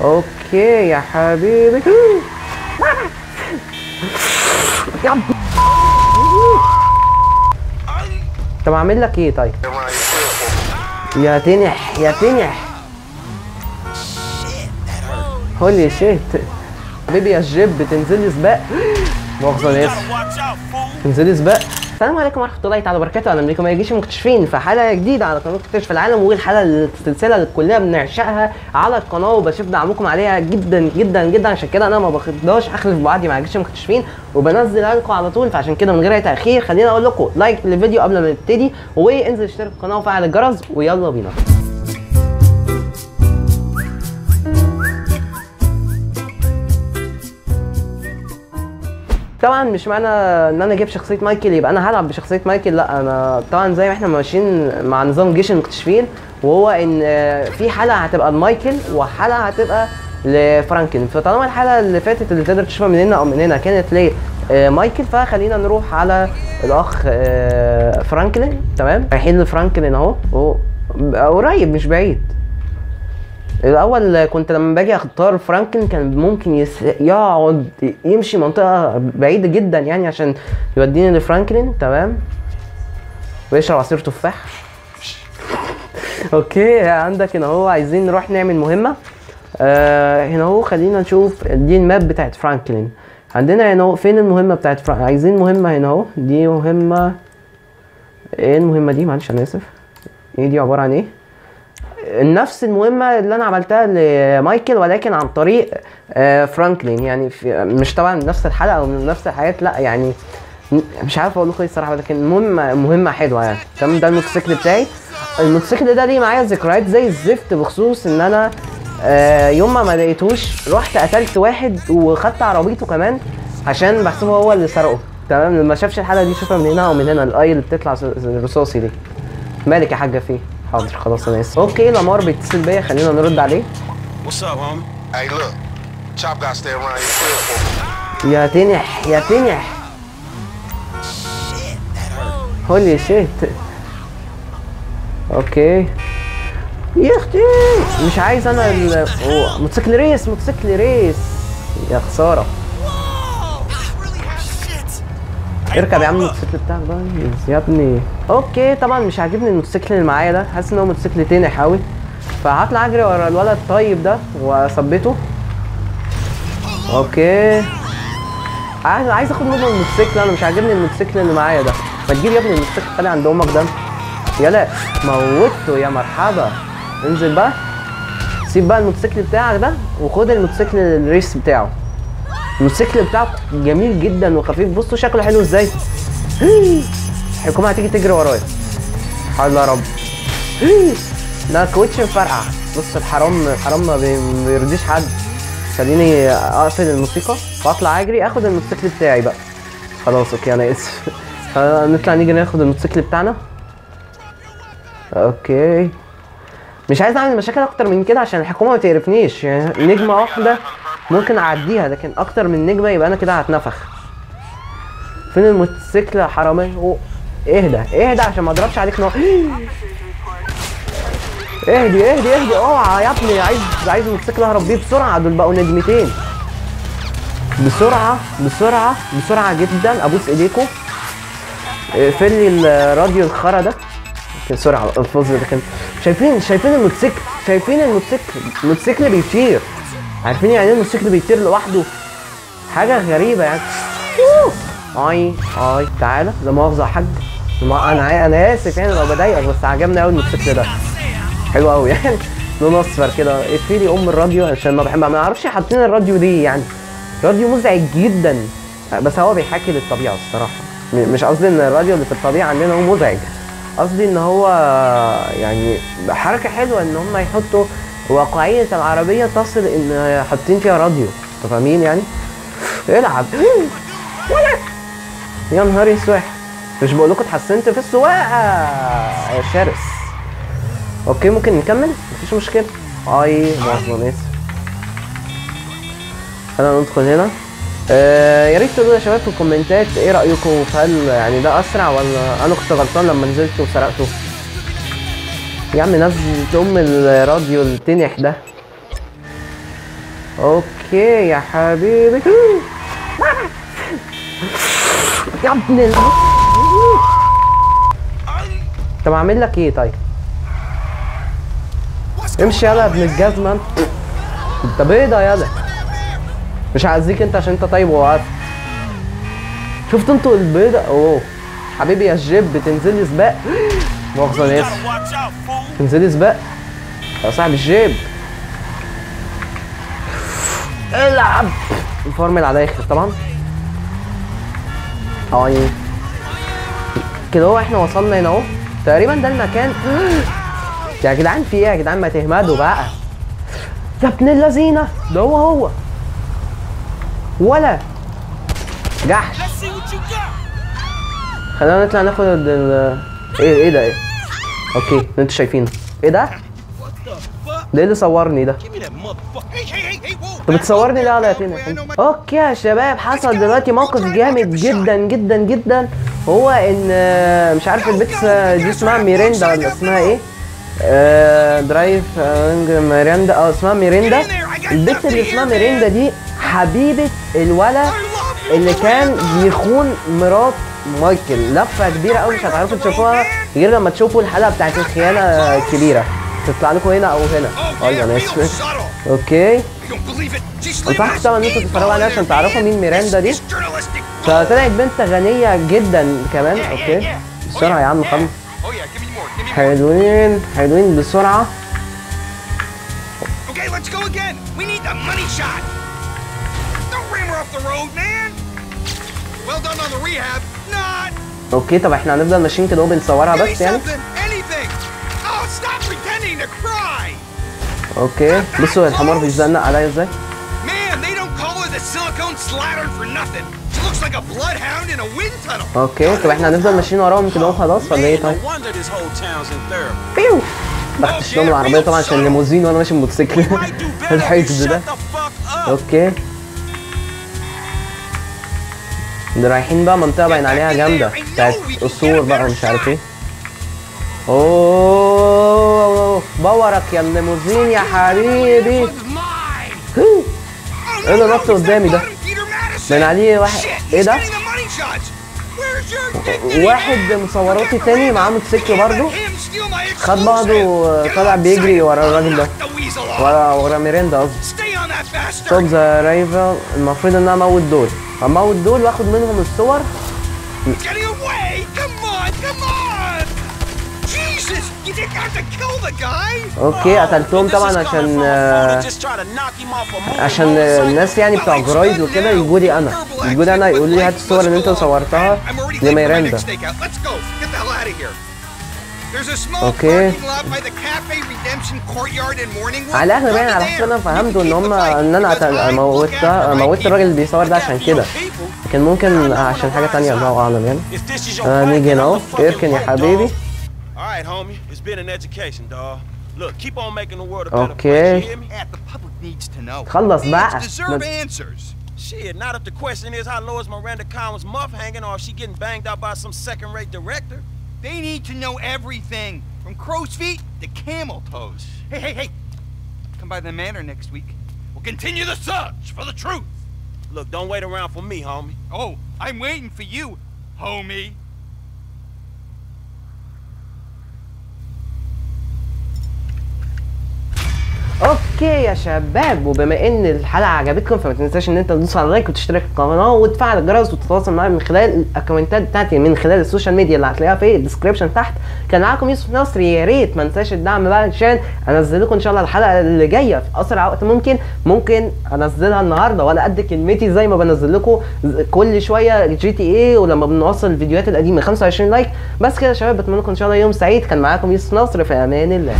أوكي يا حبيبي. طب أعمل لك إيه طيب؟ يا تنح يا تنح. هولي شيت حبيبي يا جيب تنزلي سباق. مؤاخذة أنا تنزلي سباق. السلام عليكم ورحمة الله تعالى وبركاته. أهلا بكم. يا جيش المكتشفين في حلقه جديدة على قناة اكتشف العالم والحلقة السلسلة اللي كلنا بنعشقها على القناة وبشوف دعمكم عليها جدا جدا جدا. عشان كده أنا ما باخدهاش أخلف بعضي مع جيش المكتشفين وبنزلها لكم على طول. فعشان كده من غير أي تأخير خليني أقول لكم لايك للفيديو قبل ما نبتدي وانزل اشترك في القناة وفعل الجرس ويلا بينا. طبعا مش معنى إن أنا أجيب شخصية مايكل يبقى أنا هلعب بشخصية مايكل لأ أنا طبعا زي ما إحنا ماشيين مع نظام جيش المكتشفين وهو إن في حلقة هتبقى لمايكل وحلقة هتبقى لفرانكلين فطالما الحلقة اللي فاتت اللي تقدر تشوفها من هنا أو من هنا كانت لمايكل فخلينا نروح على الأخ آه، فرانكلين. تمام؟ رايحين لفرانكلين أهو هو قريب مش بعيد. الأول كنت لما باجي أختار فرانكلين كان ممكن يس... يقعد يمشي منطقة بعيدة جدا يعني عشان يوديني لفرانكلين تمام؟ ويشرب عصير تفاح. okay عندك هنا هو عايزين نروح نعمل مهمة. آه هنا هو خلينا نشوف دي ال map بتاعت فرانكلين. عندنا هنا هو فين المهمة بتاعت فرانكلين عايزين مهمة هنا أهو. دي مهمة إيه المهمة دي؟ معلش أنا آسف. إيه دي عبارة عن إيه؟ نفس المهمة اللي أنا عملتها لمايكل ولكن عن طريق آه، فرانكلين. يعني مش طبعا نفس الحلقة أو من نفس الحاجات لأ يعني مش عارف أقول لكم إيه الصراحة ولكن مهمة مهمة حلوة يعني. تمام؟ ده الموتوسيكل بتاعي. الموتوسيكل ده ليه معايا ذكريات زي الزفت بخصوص إن أنا آه، يوم ما ما لقيتوش رحت قتلت واحد وخدت عربيته كمان عشان بحسبه هو اللي سرقه. تمام؟ لما شافش الحلقة دي شوفها من هنا أو من هنا الأي اللي بتطلع س- رصاصي دي. مالك يا حاجة فيه؟ حاضر خلاص أنا آسف. أوكي لامار بيتصل بيا خلينا نرد عليه. What's up, homie? Hey, look, Chop got to stay around your crib for يا تنح يا تنح. holy shit okay. يا أختي مش عايز أنا ال أوه، motorcycle race motorcycle race. يا خسارة. اركب يا عم الموتوسيكل بتاعك بقى يا ابني. okay طبعا مش عاجبني الموتوسيكل اللي معايا ده حاسس إن هو موتوسيكل تنح قوي فهطلع اجري ورا الولد الطيب ده واثبته okay. عايز أخد منه الموتوسيكل أنا مش عاجبني الموتوسيكل اللي معايا ده. ما تجيب يا ابني الموتوسيكل خلي عند أمك ده. يلا موته يا مرحبا. انزل بقى. سيب بقى الموتوسيكل بتاعك ده وخد الموتوسيكل الريس بتاعه. الموتوسيكل بتاعه جميل جدا وخفيف. بصوا شكله حلو إزاي. الحكومة هتيجي تجري ورايا. حول يا رب. ده كوتش مفرقع. بص الحرام الحرام ما بي- ما بيرضيش حد. خليني أقفل الموسيقى وأطلع أجري أخد الموتوسيكل بتاعي بقى. خلاص okay أنا آسف. نطلع نيجي ناخد الموتوسيكل بتاعنا. okay. مش عايز أعمل مشاكل أكتر من كده عشان الحكومة ما تعرفنيش يعني نجمة واحدة. ممكن أعديها لكن أكتر من نجمة يبقى أنا كده هتنفخ. فين الموتوسيكل يا حرامي اهدى اهدى عشان ما اضربش عليك نار. اهدي اهدي اهدي. اوعى يا ابني عايز عايز الموتوسيكل اهرب بيه بسرعة. دول بقوا نجمتين. بسرعة بسرعة بسرعة جدا. أبوس ايديكم اقفل لي الراديو الخرا ده. بسرعة الفوز ده كان. شايفين شايفين الموتوسيكل شايفين الموتوسيكل الموتوسيكل بيطير. عارفين يعني إيه الموتوسيكل بيطير لوحده؟ حاجة غريبة يعني. آي آي تعالى. لا مؤاخذة يا حاج. أنا أنا آسف يعني لو بضايقك بس عجبني قوي الموتوسيكل ده. حلو قوي يعني. لون أصفر كده. اقفلي لي أم الراديو عشان ما بحب ما أعرفش حاطين الراديو دي يعني. راديو مزعج جدا. بس هو بيحكي للطبيعة الصراحة. مش قصدي إن الراديو اللي في الطبيعة عندنا هو مزعج. قصدي إن هو يعني حركة حلوة إن هم يحطوا واقعيه العربية تصل إن حاطين فيها راديو. أنتوا فاهمين يعني؟ العب. يا نهار اسود مش بقول لكم اتحسنت في السواقة يا شرس. okay ممكن نكمل؟ مفيش مشكلة. آه آسف خلينا ندخل هنا. آه يا ريت تقولوا يا شباب في ال comment ات إيه رأيكم؟ هل يعني ده أسرع ولا أنا كنت غلطان لما نزلت وسرقته؟ يا عم نزلت ام الراديو التنح ده. أوكي يا حبيبي. يا ابن ال طب أعمل لك إيه طيب؟ امشي يلا يا ابن الجزمة. انت انت بيضه يلا؟ مش هعزيك أنت عشان أنت طيب وواقف شفت أنتوا البيضة؟ أوه. حبيبي يا الجيب تنزلي سباق. Watch out, fool. تنزلي سباق يا صاحب الجيب. العب. الفورمل على الآخر طبعا آه يعني كده هو إحنا وصلنا هنا أهو. تقريبا ده المكان. يا جدعان في إيه يا جدعان؟ ما تهمدوا بقى. يا ابن اللذينة. ده هو هو. ولا. جحش. خلينا نطلع ناخد ال إيه إيه ده إيه؟ okay اللي أنتوا شايفينه. إيه ده? ده إيه اللي صورني ده. انت بتصورني ليه على تينا okay يا شباب حصل دلوقتي موقف جامد جدا جدا جدا. هو ان آه، مش عارف البت دي اسمها ميريندا ولا اسمها إيه؟ آه، درايف آه، ميريندا آه اسمها ميريندا. البت اللي اسمها ميريندا دي حبيبة الولا اللي كان بيخون مرات مايكل. لفة كبيرة قوي مش هتعرفوا تشوفوها غير لما تشوفوا الحلقة بتاعت الخيانة الكبيرة تطلع لكم هنا أو هنا. أيوه أنا اسف. okay. أنصحك طبعا إن أنتوا تتفرجوا عليها عشان تعرفوا مين ميراندا دي. فطلعت بنت غنية جدا كمان. okay. بسرعة يا عم خلص. حلوين حلوين man. Well done on the rehab. okay طب إحنا هنفضل ماشيين كده وبنصورها بس يعني. okay بصوا الحمار بيتزنق عليا إزاي؟ okay طب إحنا هنفضل ماشيين وراهم كده وخلاص ولا إيه؟ طيب؟ بيو لهم العربية طبعا عشان ليموزين وأنا ماشي موتوسيكل الحيط ده أوكي. ده رايحين بقى منطقة باين عليها جامدة بتاعت قصور بقى ومش عارف إيه أوه يا الليموزين يا حبيبي إيه نط قدامي ده. باين عليه واحد إيه ده واحد? مصوراتي تاني. معاه موتوسيكل برضه خد بعضه بيجري. ورا الراجل ده. ورا ورا ميريندا قصدي. stop the rival المفروض إن أنا أموت دول أموت دول واخد منهم الصور. okay قتلتهم This is طبعا عشان عشان. الناس يعني بتوع جرايد وكده يجوا لي أنا. يجوا لي أنا يقولوا لي هات الصور اللي أنت صورتها لميراندا okay على الآخر باين على حسن أنا فهمت إن هم إن أنا موتت موتت الراجل اللي بيصور ده عشان كده. كان ممكن عشان حاجة ثانية الله اعلم يعني نيجي هنا اركن يا حبيبي. okay خلص بقى. Shit, not if the question is how low is Miranda Collins' muff hanging or if she getting banged out by some second-rate director. They need to know everything, from crow's feet to camel toes. Hey, hey, hey! Come by the manor next week. We'll continue the search for the truth. Look, don't wait around for me, homie. Oh, I'm waiting for you, homie. okay يا شباب وبما إن الحلقة عجبتكم فما تنساش إن أنت تدوس على like وتشترك في القناة وتفعل الجرس وتتواصل معايا من خلال الأكونتات بتاعتي من خلال ال social media اللي هتلاقيها في ال description تحت. كان معاكم يوسف نصر يا ريت ما انساش الدعم بقى عشان أنزل لكم إن شاء الله الحلقة اللي جاية في أسرع وقت ممكن. ممكن أنزلها النهارده وأنا قد كلمتي زي ما بنزل لكم كل شوية GTA ولما بنوصل الفيديوهات القديمة 25 like. بس كده يا شباب بتمنى لكم إن شاء الله يوم سعيد. كان معاكم يوسف نصر في أمان الله.